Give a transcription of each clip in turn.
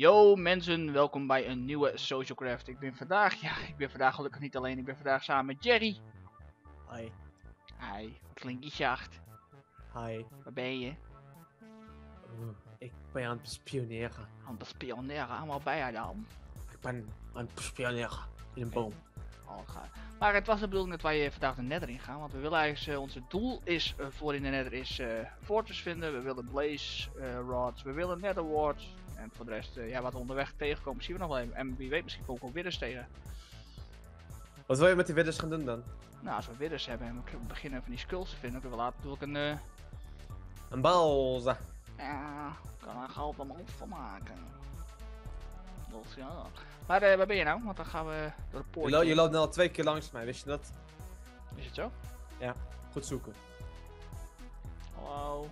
Yo mensen, welkom bij een nieuwe Socialcraft. Ik ben vandaag, ja, ik ben vandaag gelukkig niet alleen, ik ben vandaag samen met Jerry. Hi. Hi, zacht? Hi. Waar ben je? Oeh, ik ben aan het bespioneren. Aan het spioneren, allemaal bij haar dan. Ik ben aan het bespioneren in een boom. Oh, ga. Maar het was de bedoeling dat wij eh, vandaag de nether in gaan, want we willen eigenlijk, uh, onze doel is uh, voor in de nether is fortress vinden, we willen blaze rods, we willen nether wards. En voor de rest, ja, wat we onderweg tegenkomen zien we nog wel even. En wie weet misschien komen we ook widders tegen. Wat wil je met die widders gaan doen dan? Nou, als we widders hebben en we beginnen van die skulls te vinden, kunnen we later natuurlijk een... Een balza. Ja, kan er geld om op van maken. Dus ja. Maar uh, waar ben je nou? Want dan gaan we door de poort. Je, lo je loopt nu al twee keer langs mij, wist je dat? Is het zo? Ja, goed zoeken. Hallo.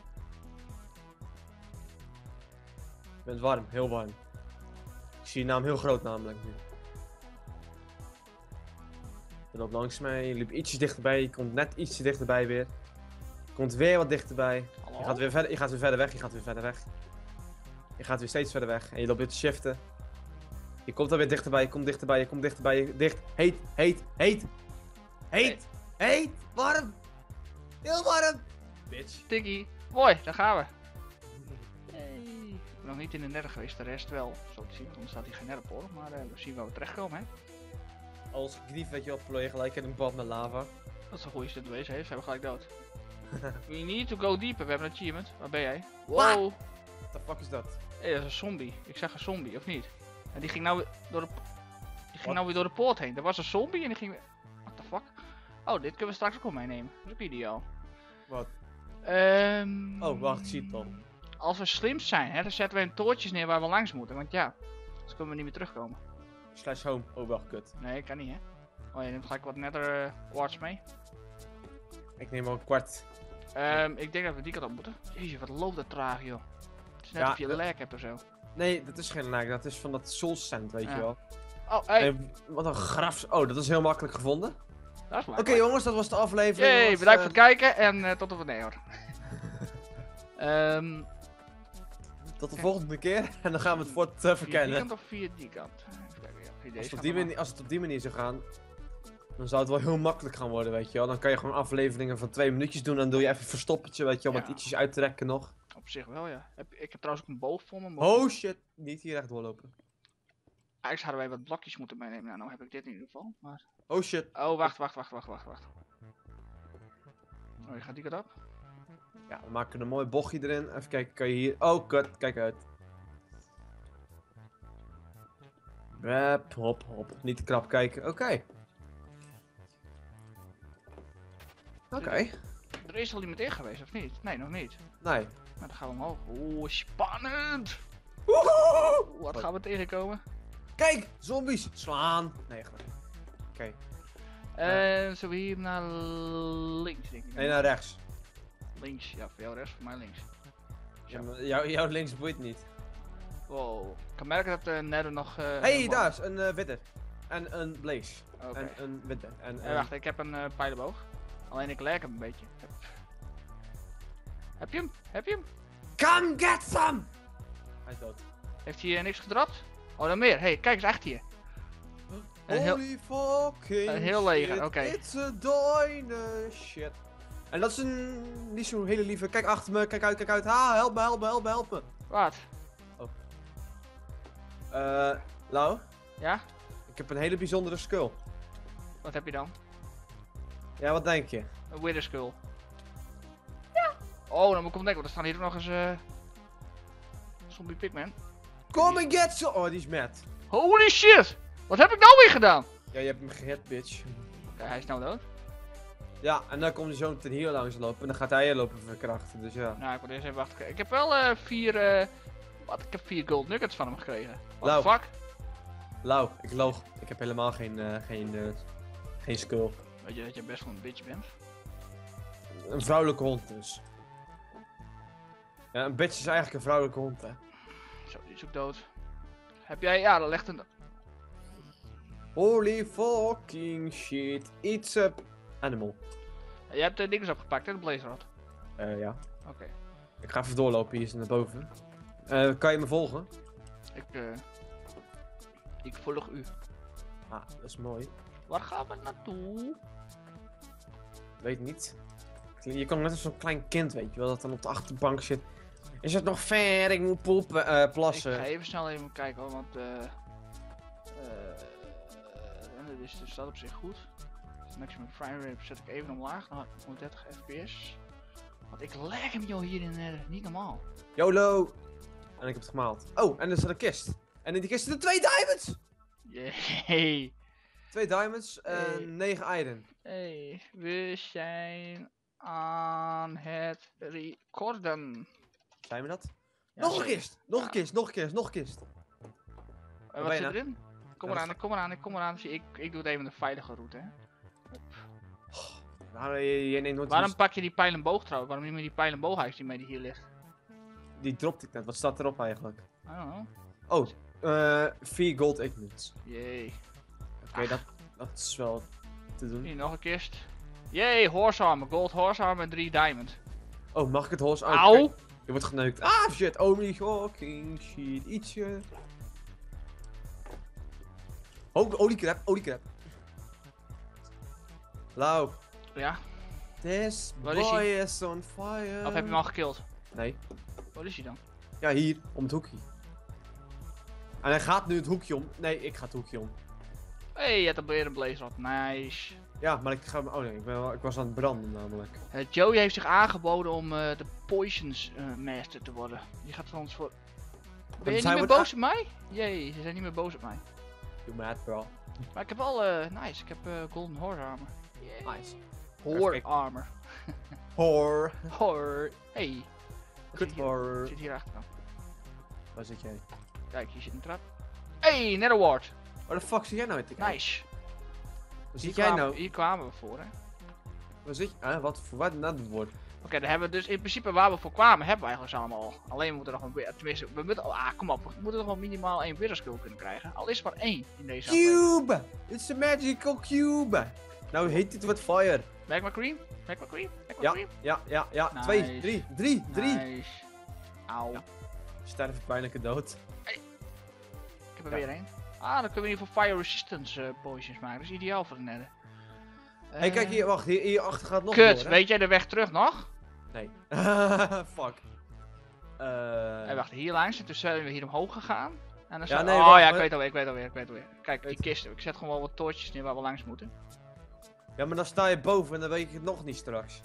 Ik ben warm, heel warm. Ik zie je naam heel groot namelijk nu. Je loopt langs mij, je liep ietsje dichterbij, je komt net ietsje dichterbij weer. Je komt weer wat dichterbij. Hallo? Je gaat, weer verder, je gaat weer verder weg, je gaat weer verder weg. Je gaat weer steeds verder weg en je loopt weer te shiften. Je komt alweer dichterbij, je komt dichterbij, je komt dichterbij, je dicht. Heet, heet, heet. Heet, heet, warm. Heel warm. Bitch. Tiggy. Mooi, daar gaan we. Nog niet in de nether geweest, de rest wel. Zo te zien, dan staat hier geen voor. Maar uh, we zien waar we terechtkomen, hè. Als grief weet je wel, plooi je gelijk in een bad met lava. Dat is een goede situatie, hè. Ze hebben gelijk dood. We need to go deeper. We hebben een achievement. Waar ben jij? Wow. What the fuck is dat? Hé, hey, dat is een zombie. Ik zeg een zombie, of niet? En die ging nou weer door de, die ging nou weer door de poort heen. Er was een zombie en die ging weer... What the fuck? Oh, dit kunnen we straks ook wel meenemen. Dat is ook ideaal. Wat? Ehm Oh, wacht, ik zie het al. Als we slim zijn, hè, dan zetten we een toortjes neer waar we langs moeten. Want ja, anders kunnen we niet meer terugkomen. Slash home. Oh, wel kut. Nee, kan niet, hè? Oh, je neemt gelijk wat nether uh, wards mee. Ik neem al een kwart. Ehm ik denk dat we die kant op moeten. Jezus, wat loopt dat traag, joh. Het is net Ja, of je dat- lag hebt of zo. Nee, dat is geen lijk. Dat is van dat soul sand, weet Ja. je wel. Oh, hey, Eh, wat een graf. Oh, dat is heel makkelijk gevonden. dat is Oké jongens, dat was de aflevering. Was, bedankt eh, voor het kijken en eh, tot de volgende hoor. Ehm Tot de volgende keer. En dan gaan we het fort uh, via die verkennen. kant of via die kant? Kijken, ja, Als het, die manier, als het op die manier zou gaan, dan zou het wel heel makkelijk gaan worden, weet je wel. Dan kan je gewoon afleveringen van twee minuutjes doen. Dan doe je even een verstoppertje, weet je wel, met Ja. ietsjes uittrekken nog. maar Op zich wel, ja. Ik heb trouwens ook een boog voor me. maar- Oh shit, niet hier echt doorlopen. Eigenlijk zouden wij wat blokjes moeten meenemen. Nou, nou heb ik dit in ieder geval. Maar... Oh shit. Oh, wacht, wacht, wacht, wacht, wacht, wacht. Oh, je gaat die kant op? Ja, we maken een mooi bochtje erin. Even kijken, kan je hier... Oh, kut, kijk uit. Rap, hop, hop. Niet te krap kijken. Oké. Oké. Er is al iemand in geweest, of niet? Nee, nog niet. Nee. Nou, dan gaan we omhoog. Oeh, spannend! Woehoe! Oeh, wat gaan we tegenkomen? Kijk, zombies. Slaan. Nee, echt. Oké. En zullen we hier naar links, denk ik. Nee, naar rechts. Links, ja, voor jou rechts, voor mij links. Ja, jou, jouw links boeit niet. Wow. Ik kan merken dat de nether nog... eh, Hé, nog hey, wel- daar is een uh, witte. En een blaze. Oké. En een witte. En, Eh, een- wacht, ik heb een eh pijlenboog. Alleen ik lijk hem een beetje. Heb... heb je hem? Heb je hem? Come get some! Hij is dood. Heeft hij eh, niks gedropt? Oh, dan meer. hey, kijk eens achter je. Een heel- Holy fucking een heel leger, oké. It's a dine shit. En dat is een niet zo hele lieve. Kijk achter me, kijk uit, kijk uit. Ha, help me, help me, help me, help me. Wat? Eh, Lau, Ja? ik heb een hele bijzondere skull. Wat heb je dan? Ja, wat denk je? Een Wither Skull. Ja. Oh, dan moet ik ontdekken, want er staan hier ook nog eens eh zombie pigman. Come and get some! Oh, die is mad. Holy shit! Wat heb ik nou weer gedaan? Ja, je hebt hem gehit, bitch. Ja, hij is nou dood. Ja, en dan komt hij zo meteen hier langs lopen. En dan gaat hij je lopen verkrachten, dus ja. Nou, ik wil eerst even wachten. Ik heb wel eh, vier, eh, wat? Ik heb vier gold nuggets van hem gekregen. What Lau. the fuck? Lau, ik loog. Ik heb helemaal geen, eh, geen, geen skull. Weet je dat je best wel een bitch bent? Een vrouwelijke hond dus. Ja, een bitch is eigenlijk een vrouwelijke hond, hè. Zo, die is ook dood. Heb jij, ja, daar ligt een... Holy fucking shit. It's a animal. Je hebt de dingen opgepakt, hè, de blaze rod. Eh, ja. Oké. Ik ga even doorlopen, hier is naar boven. Eh, kan je me volgen? Ik, eh, ik volg u. Ah, dat is mooi. Waar gaan we naartoe? Weet niet. Je kan net als zo'n klein kind, weet je wel, dat dan op de achterbank zit. Is het nog ver? Ik moet poepen, eh, Ik plassen. ga even snel even kijken hoor, want eh eh, dit is dus dat op zich goed. Maximum frame rate zet ik even omlaag naar 130 fps. Want ik leg hem joh hier in eh, niet normaal. YOLO! En ik heb het gemaald. Oh, en er zit een kist. En in die kist zitten twee diamonds! Yay! Twee diamonds Hey. en negen iron. Hey, we zijn aan het recorden. Zijn we dat? Ja, nog een kist! Nog Ja. een kist, nog een kist, nog een kist. Eh, wat ben je zit nou? erin? Kom dat ik kom eraan, ik kom eraan. Zie, Ik, ik doe het even de veilige route. Hè. Je, je neemt nooit Waarom pak je die pijl en boog trouwens? Waarom niet meer die pijl en booghuis die mee die hier ligt? Die dropte ik net. Wat staat erop eigenlijk? I don't know. Oh, eh 4 gold ignites. Jee. Oké, dat, dat is wel te doen. Hier nog een kist. Jee, horse armor. Gold horse armor en 3 diamond. Oh, mag ik het horse? Oh, Auw! Je wordt geneukt. Ah, shit. Oh, my fucking shit. Ietsje. Oh, oliecrab, oliecrab. Lau. Ja? This Waar is boy is on fire. Of heb je hem al gekild? Nee. Waar is hij dan? Ja, hier. Om het hoekje. En hij gaat nu het hoekje om. Nee, ik ga het hoekje om. Hé, hey, je hebt alweer een blaze rod. Nice. Ja, maar ik ga... Oh nee, ik, ben ik was aan het branden namelijk. Eh, Joey heeft zich aangeboden om eh, de Poisons eh, Master te worden. Die gaat voor ons voor... Ben je niet meer boos op mij? Jee, ze zijn niet meer boos op mij. You mad, bro. Maar ik heb eh, nice, ik heb Golden Horse armor. Nice. Horror armor. Horror. Horror. Hey. Good zit hier- horror. Zit hier achter dan. Waar zit jij? Kijk, hier zit een trap. Hey, Netherward. Waar de fuck zit jij nou in te kijken? Nice. Waar zit jij nou? hier kwamen we voor, hè. Waar zit je? Wat voor wat nou het woord? Oké, dan hebben we dus in principe waar we voor kwamen, hebben we eigenlijk allemaal al. Alleen we moeten nog een tenminste, we moeten, ah kom op, we moeten nog wel minimaal één wither skill kunnen krijgen. Al is maar één in deze aflevering. Cube! It's a magical cube! Nou heet dit wat fire. Mac McCream? Mac McCream? Mac Ja, McCream? ja, ja, ja. Nice. Twee, drie, drie, drie. Nice. Auw. Ja. Sterf ik pijnlijke dood. Ik heb er Ja. weer één. Ah, dan kunnen we in ieder geval fire resistance eh, potions maken. Dat is ideaal voor de nether. Hé, hey, kijk Eh, hier, wacht. Hier, hierachter gaat nog Kut, door, hè? weet jij de weg terug nog? Nee. Fuck. Eh Hey, wacht, hier langs. En toen zijn we hier omhoog gegaan. En dan Ja, zijn nee, Oh wacht, ja, ik weet alweer, ik weet alweer, ik weet alweer. Kijk, die Weet- kisten. Ik zet gewoon wel wat toortjes neer waar we langs moeten. Ja, maar dan sta je boven en dan weet ik het nog niet straks.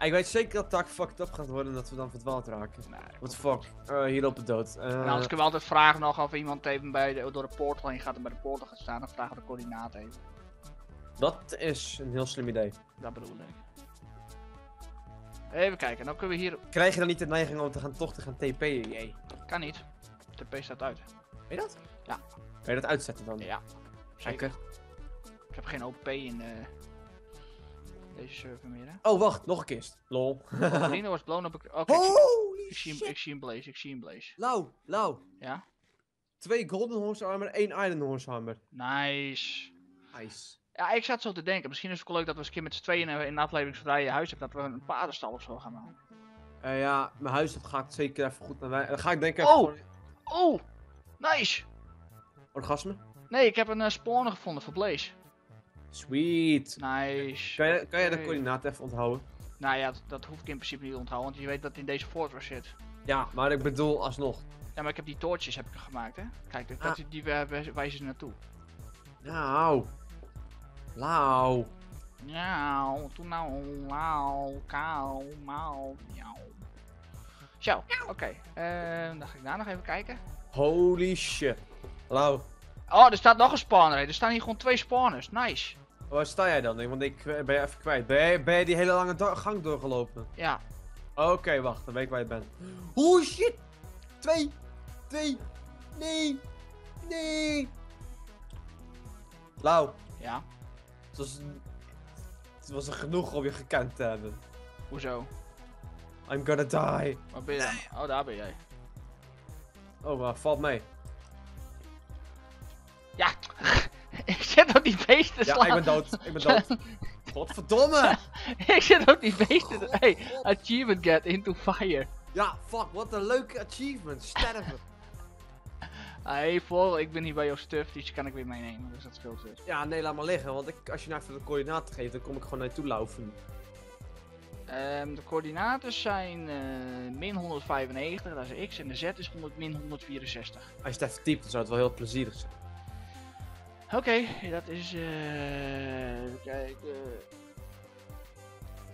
Ik weet zeker dat tak fucked up gaat worden en dat we dan verdwaald raken. Nee. What the fuck? Eh, hier op de dood. Eh, En anders kunnen we altijd vragen nog of iemand even bij de, door de portal heen gaat en bij de portal gaat staan. Dan vragen we de coördinaten even. Dat is een heel slim idee. Dat bedoel ik. Even kijken, dan kunnen we hier... Krijg je dan niet de neiging om te gaan, toch te gaan TP'en? Jee. Kan niet. De P staat uit. Weet je dat? Ja. Kan je dat uitzetten dan? Ja, zeker. Zeker. Ik heb geen OP in eh, deze server meer, hè. Oh, wacht. Nog een kist. Lol. Rino was blown up... Oké, ik, zie- Holy ik, zie hem- shit. ik zie een blaze, ik zie een blaze. Lauw, lauw. Ja? Twee golden horse armor, één iron horse armor. Nice. Nice. Ja, ik zat zo te denken. Misschien is het wel leuk dat we eens een keer met z'n tweeën in, de aflevering zodra je huis hebt, dat we een paardenstal of zo gaan maken. Eh, ja, mijn huis dat gaat zeker even goed naar mij. Dan ga ik denken Oh! gewoon- Oh! Nice! Orgasme? Nee, ik heb een uh, spawner gevonden voor Blaze. Sweet. Nice. Kan je, kan je de coördinaten even onthouden? Nou ja, dat, dat hoef ik in principe niet te onthouden, want je weet dat het in deze fortress zit. Ja, maar ik bedoel alsnog. Ja, maar ik heb die toortjes heb ik gemaakt, hè. Kijk, dat, Ah. die, die wij- wij- wijzen naartoe. Nou. Lauw. Nou, toen nou, lauw, kou, mauw, miauw. Zo, oké. ehm, dan ga ik daar nog even kijken. Holy shit. Lauw. Oh, er staat nog een spawner. hè. Er staan hier gewoon twee spawners. Nice. Waar sta jij dan? Want ik eh, ben je even kwijt. Ben je, ben je die hele lange do- gang doorgelopen? Ja. Oké, wacht. Dan weet ik waar je bent. Holy shit. Twee. Twee. Nee. Nee. Lauw. Ja. Het was, het was er genoeg om je gekend te hebben. Hoezo? I'm gonna die. Waar ben je dan? Oh, daar ben jij. Oh, maar valt mee. Ja. ik zit op die beesten te Ja, ik ben dood. Ik ben dood. Godverdomme! ik zit op die beesten te... Hey, achievement get into fire. Ja, fuck, wat een leuke achievement. Sterven. Hey, voor, ik ben hier bij jouw stuff, die kan ik weer meenemen, dus dat scheelt dus. Ja, nee, laat maar liggen. Want ik, als je nou even de coördinaten geeft, dan kom ik gewoon naartoe laufen. Ehm, de coördinaten zijn eh, min 195, dat is x, en de z is 100, min 164. Als je het even typt, dan zou het wel heel plezierig zijn. Oké, dat is. eh kijk.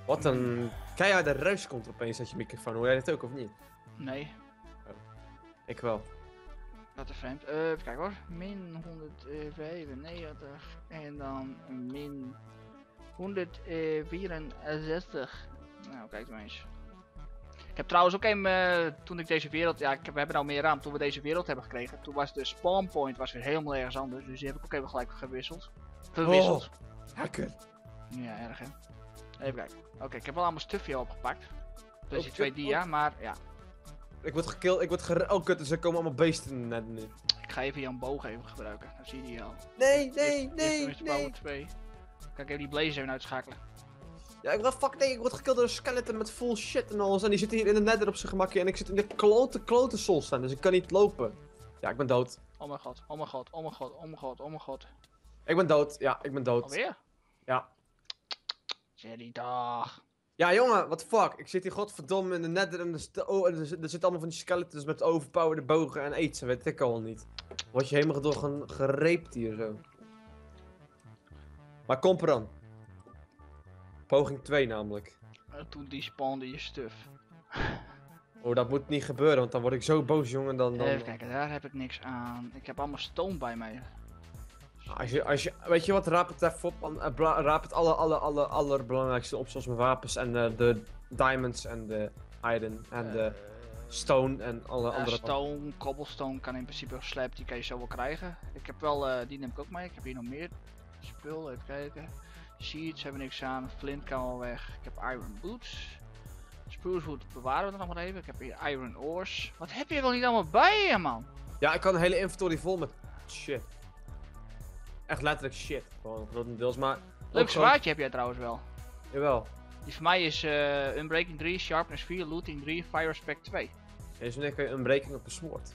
Wat een keiharde ruis komt opeens uit je microfoon. Hoor jij dat ook of niet? nee, Ik wel. dat is vreemd. Eh, even kijken hoor. Min 195 en dan min 164. Nou, kijk maar eens. Ik heb trouwens ook een, eh, toen ik deze wereld, ja, ik heb, we hebben nou meer raam, toen we deze wereld hebben gekregen, toen was de spawn point was weer helemaal ergens anders, dus die heb ik ook even gelijk gewisseld. Verwisseld. Hacker. Ja, erg hè. Even kijken. Oké, ik heb wel allemaal stuffje opgepakt. Dus die Ook twee dia, maar ja. Ik word gekilld, ik word gere... Oh kut, dus er komen allemaal beesten net nu. Ik ga even jouw boog even gebruiken. Dan zie je die al. Nee, nee, nee, Power nee. 2. Kan ik even die blaze even uitschakelen. Ja, ik fuck nee, ik word gekilld door een skeleton met full shit en alles. En die zitten hier in de nether op zijn gemakje en ik zit in de klote klote sol staan, dus ik kan niet lopen. Ja, ik ben dood. Oh mijn god, oh mijn god, oh mijn god, oh mijn god, oh mijn god. Ik ben dood, ja, ik ben dood. Alweer? Ja. Jerry, dag. Ja, jongen, what the fuck? Ik zit hier godverdomme in de nether en er, oh, er, zit- zitten allemaal van die skeletons met overpowerde bogen en eten, weet ik al niet. Word je helemaal door gen- gereept hier zo. Maar kom er dan. Poging 2 namelijk. Uh, toen die spawnde je stuff. Oh, dat moet niet gebeuren, want dan word ik zo boos, jongen. Dan, dan... Even kijken, daar heb ik niks aan. Ik heb allemaal stone bij mij. Als je, als je, weet je wat, raap het even op. eh, Raap het alle, alle, alle, allerbelangrijkste op, zoals mijn wapens en eh, de diamonds en de iron en de Eh, stone en alle Ja, andere... stone, cobblestone kan in principe slap, die kan je zo wel krijgen. Ik heb wel, eh, die neem ik ook mee. Ik heb hier nog meer spul, even kijken. Sheets hebben niks aan, flint kan wel weg. Ik heb iron boots. Spruce wood bewaren we er nog maar even. Ik heb hier iron ores. Wat heb je wel niet allemaal bij je man? Ja, ik kan een hele inventory vol met shit. Echt letterlijk shit. Gewoon grotendeels, maar... Leuk gewoon- zwaardje heb jij trouwens wel. Jawel. Die van mij is eh Unbreaking 3, Sharpness 4, Looting 3, Fire Respect 2. Deze wanneer kun je een breking op een smoord.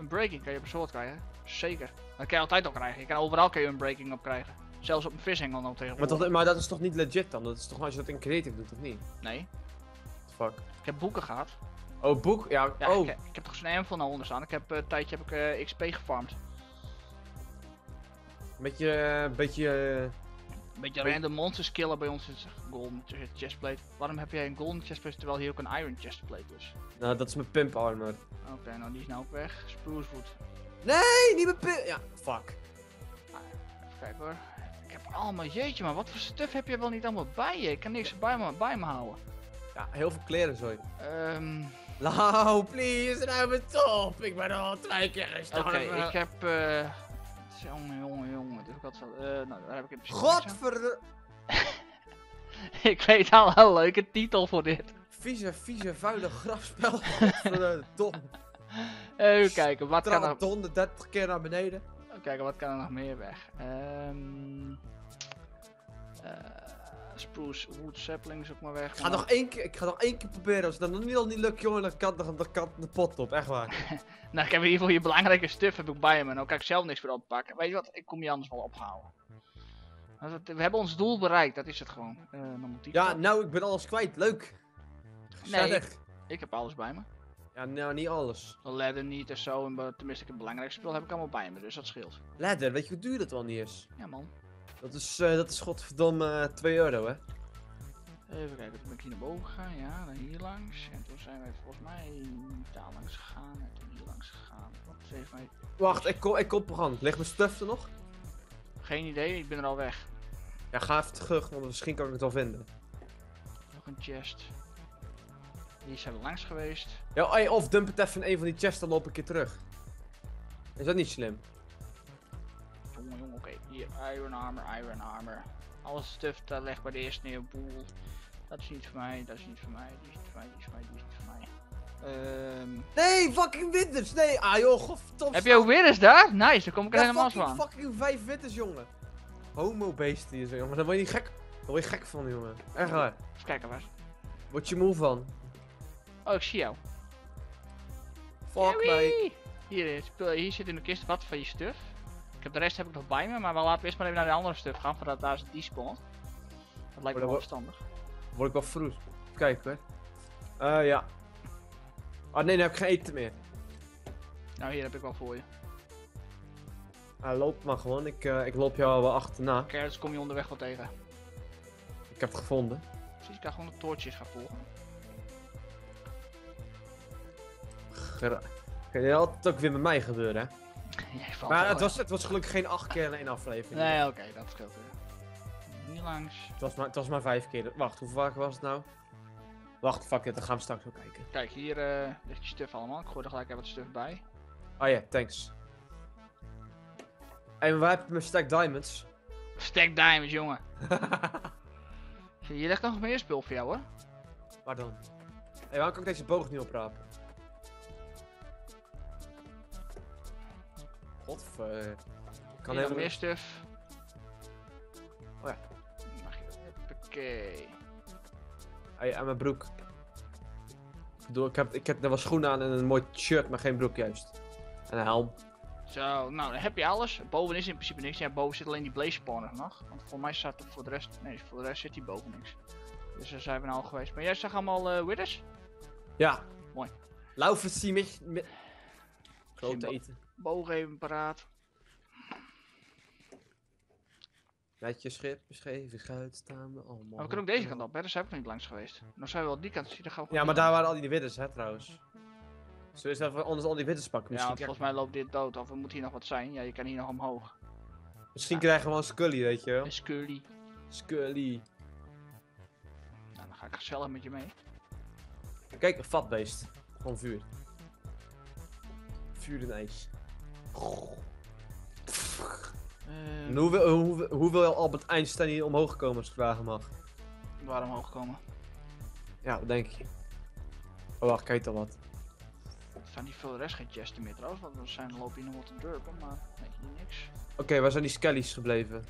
Unbreaking kan je op een soort krijgen. Zeker. Dat kan je altijd al krijgen. Je kan overal kun je Unbreaking op krijgen. Zelfs op een vishengel nog Maar, tegenwoordig. toch, maar dat is toch niet legit dan? Dat is toch als je dat in creative doet, of niet? Nee. Fuck. Ik heb boeken gehad. Oh, boek? Ja, Ja, oh. ik, ik heb toch zo'n anvil naar onder staan. Ik heb eh, een tijdje heb ik eh, XP gefarmd. Beetje, een beetje... eh, Een beetje random monsters killen bij ons is golden ch- chestplate. Waarom heb jij een golden chestplate terwijl hier ook een iron chestplate is? nou, dat is mijn pimp armor. Oké, nou die is nou ook weg. Spruce wood. Nee, niet mijn pimp... Ja, fuck. Even kijken hoor. Ik heb allemaal, jeetje maar wat voor stuff heb je wel niet allemaal bij je? Ik kan niks bij me, bij me houden. Ja, heel veel kleren, sorry. Ehm, Lau, please, nou mijn top. Ik ben al twee keer Oké, gestorven. ik heb. eh jongen, jongen, jongen. Dus ik had zo. eh nou, daar heb ik aan. Godver... Ik weet al een leuke titel voor dit. Vieze, vieze, vuile grafspel. Godverdomme. Even kijken, wat kan er, Trabadon, 30 keer naar beneden. Kijken, wat kan er nog meer weg? Eh, spruce wood saplings ook maar weg. Ik ga nog één keer, ik ga nog één keer proberen. Als het dan nog niet, al niet lukt, jongen, dan kan, dan, dan kan de pot op. Echt waar. Nou, ik heb in ieder geval je belangrijke stuff heb ik bij me. Nou kan ik zelf niks meer oppakken. Weet je wat, ik kom je anders wel ophalen. Dat We hebben ons doel bereikt, dat is het gewoon. Eh, Ja, nou, ik ben alles kwijt. Leuk. Nee, Gezellig. ik heb alles bij me. Ja, nou, niet alles. De ladder niet en zo. En be- tenminste, ik heb het belangrijkste spul heb ik allemaal bij me, dus dat scheelt. Ladder, weet je hoe duur dat wel niet is? Ja man. Dat is, eh, dat is godverdomme eh, 2 euro, hè? Even kijken, toen ben ik hier naar boven gegaan, ja, dan hier langs. En toen zijn wij volgens mij daar langs gegaan en toen hier langs gegaan. Mij... Wacht, ik kom, ik kom op. Ligt mijn stuff er nog? Geen idee, ik ben er al weg. Ja, ga even terug, want misschien kan ik het wel vinden. Nog een chest. Hier zijn langs geweest. Ja, hey, of dump het even in een van die chests, dan loop ik een keer terug. Is dat niet slim? Jongen, jongen, oké. Hier, iron armor, iron armor. Alle stuff, daar leg bij de eerste neer, boel. Dat is niet voor mij, dat is niet voor mij, die is niet voor mij, die is voor mij, die is niet voor mij. Ehm Nee, fucking winters! Nee, ah joh, godverdomme. heb je ook weer eens daar? Nice, daar kom ik er Ja, helemaal van. fucking vijf winters, jongen. Homo beesten hier zo, jongen. Daar word je niet gek. Daar word je gek van, jongen. Echt waar. Even kijken waar. Word je moe van. Oh, ik zie jou. Fuck. Yay! Hier, speel- hier zit in de kist wat van je stuff. Ik heb de rest heb ik nog bij me, maar we laten eerst maar even naar de andere stuff gaan, voordat daar die spawnt. Dat lijkt me wel verstandig. Word ik wel vroeg. Kijken hoor. Eh ja. Oh nee, nu heb ik geen eten meer. Nou, hier heb ik wel voor je. Ah, loop maar gewoon. Ik, eh, ik loop jou wel achterna. Carrots kom je onderweg wel tegen. Ik heb het gevonden. Precies, ik kan gewoon de toortjes gaan volgen. Kan je altijd ook weer met mij gebeuren, hè? Jij valt Maar het was, het was gelukkig geen acht keer in één aflevering. Nee, oké, dat scheelt weer. Hier langs. Het, was maar, het was maar vijf keer. Wacht, hoeveel vaak was het nou? Wacht, fuck it, dan gaan we straks wel kijken. Kijk, hier eh, ligt je stuff allemaal. Ik gooi er gelijk even wat stuff bij. Oh ja, thanks. En waar heb je mijn stack diamonds? Stack diamonds, jongen. Hier ligt nog meer spul voor jou, hoor. Waar dan? Hé, hey, waarom kan ik deze boog niet oprapen? Godver. Ik kan helemaal meer stuff. Oh ja. Mag je... Hoppakee. Hey, aan mijn broek. Ik bedoel, ik heb, ik heb er wel schoenen aan en een mooi shirt, maar geen broek juist. En een helm. Zo, nou dan heb je alles. Boven is in principe niks. Ja, boven zit alleen die blaze spawner nog. Want voor mij staat er voor de rest... Nee, voor de rest zit hier boven niks. Dus daar zijn we nou al geweest. Maar jij zag allemaal eh withers? Ja. Mooi. Laufen zie met... Grote eten. Bogen even paraat. Netjes schip, beschreven, schuit, staan we allemaal. Maar we kunnen ook deze kant op, hè? Daar zijn we nog niet langs geweest. Dan zijn we wel die kant. Zie, dan gaan we Ja, maar daar waren al die widders, hè, trouwens. Zullen we eens anders al die widders pakken? Ja, Misschien, want volgens mij loopt dit dood. Of er moet hier nog wat zijn. Ja, je kan hier nog omhoog. misschien krijgen we wel een Scully, weet je wel. Een Scully. Scully. Nou, dan ga ik gezellig met je mee. Kijk, een vatbeest. Gewoon vuur. Vuur en ijs. Eh, En hoe, wil, hoe, hoe wil Albert Einstein hier omhoog komen als ik vragen mag? waar omhoog komen? Ja, wat denk je? Oh, wacht, kijk dan wat. Er staan niet veel de rest geen chesten meer trouwens. Want we zijn lopen hier nog wat te durpen. Maar nee, hier niks. Oké, waar zijn die skellies gebleven?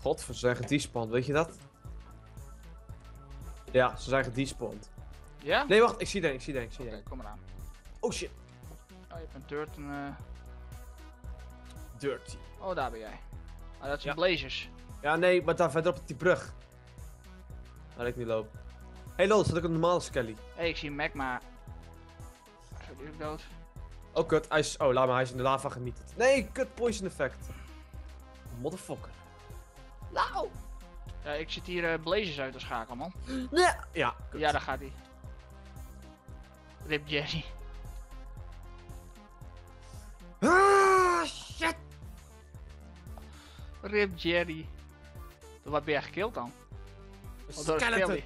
Godver, ze zijn gedespawned, weet je dat? Ja, ze zijn gedespawned. Ja? Nee, wacht, ik zie er, ik zie er, ik zie Oké, er. kom eraan. Oh shit. Oh, je hebt een en... eh, Dirty. Oh, daar ben jij. Ah, dat zijn Ja. blazers. Ja, nee, maar daar verderop op die brug. Waar ik nu loop. Hey, lol, staat ook een normale skelly. Hé, hey, ik zie een magma. Zo, die is ook dood. Oh, kut, hij is... Oh, laat maar, hij is in de lava gemieterd. Nee, kut, poison effect. Motherfucker. Nou! Ja, ik zit hier eh, blazers uit te schakelen, man. Nee! Ja, kut. Ja, daar gaat hij. Rip Jerry. Ah, shit! Rip Jerry. Door Wat ben jij gekild dan? Of door een Skeleton. skelly?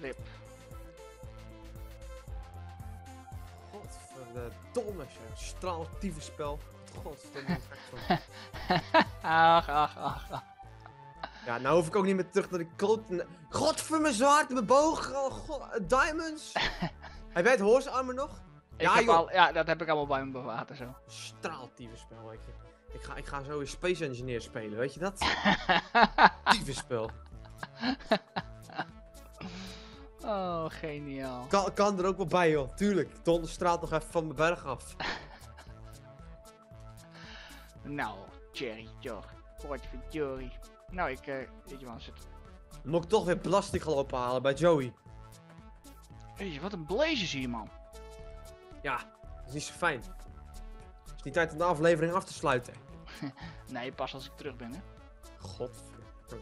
Rip. Godverdomme, zeg. Straaltieve spel. Godverdomme. Ach, ach, ach, ach. ja, nou hoef ik ook niet meer terug naar de klote... Godver mijn zwaard, mijn boog, oh, god, diamonds. Heb jij het horse armor nog? Ik Ja, heb joh. al, ja, dat heb ik allemaal bij me bewaard en zo. Straaltieve spel, weet je. Ik ga, ik ga zo weer Space Engineer spelen, weet je dat? Tieve spel. oh, geniaal. Kan, kan er ook wel bij, joh. Tuurlijk. Don straalt nog even van mijn berg af. Nou, Jerry. Wat voor Jerry. Nou, ik, eh, weet je waar zit. Moet ik toch weer belasting gaan ophalen bij Joey. Weet je, wat een blazes hier, man. Ja, dat is niet zo fijn. Het is niet tijd om de aflevering af te sluiten. Nee, pas als ik terug ben, hè. God.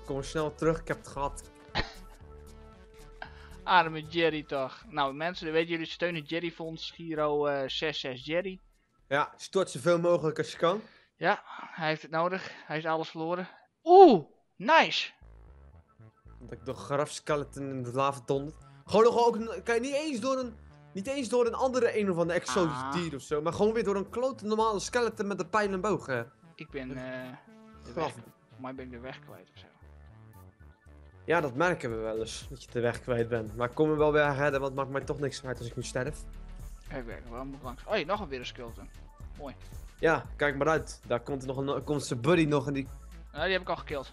Kom snel terug, ik heb het gehad. Arme Jerry, toch. Nou, mensen, weten jullie, steunen Jerry Fonds, Giro eh 66 Jerry. Ja, stort zoveel mogelijk als je kan. Ja, hij heeft het nodig. Hij is alles verloren. Oeh, nice. Dat ik door grafskeleton in de lava dondert. Gewoon nog ook, kan je niet eens door een, niet eens door een andere een of andere exotisch Ah. dier of zo. Maar gewoon weer door een klote normale skeleton met een pijl en boog. eh, Ik ben, eh, graf. weg, mij ben ik de weg kwijt of zo. Ja, dat merken we wel eens, dat je de weg kwijt bent. Maar ik kom er wel weer redden, want het maakt mij toch niks uit als ik nu sterf. Even kijken, waar moet ik langs? Oh, nog een weer een skeleton. Ja, kijk maar uit. Daar komt nog een, komt zijn buddy nog en die... Nou, die heb ik al gekild.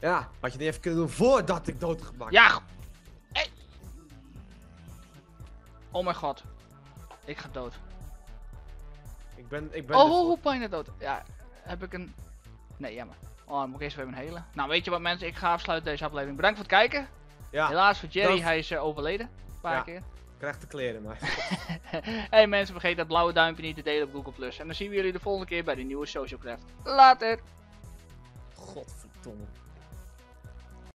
Ja, had je niet even kunnen doen voordat ik doodgemaakt Ja! Oh mijn god. Ik ga dood. Ik ben, ik ben Oh, dus- hoe, hoe bijna dood. Ja, heb ik een... Nee, jammer. Oh, dan moet ik eerst weer een hele. Nou, weet je wat mensen, ik ga afsluiten deze aflevering. Bedankt voor het kijken. Ja, Helaas voor Jerry, dat- hij is eh, overleden. Een paar Ja. keer. krijg de kleren maar. hey mensen, vergeet dat blauwe duimpje niet te delen op Google+. Plus. En dan zien we jullie de volgende keer bij de nieuwe Social Craft. Later! Godverdomme.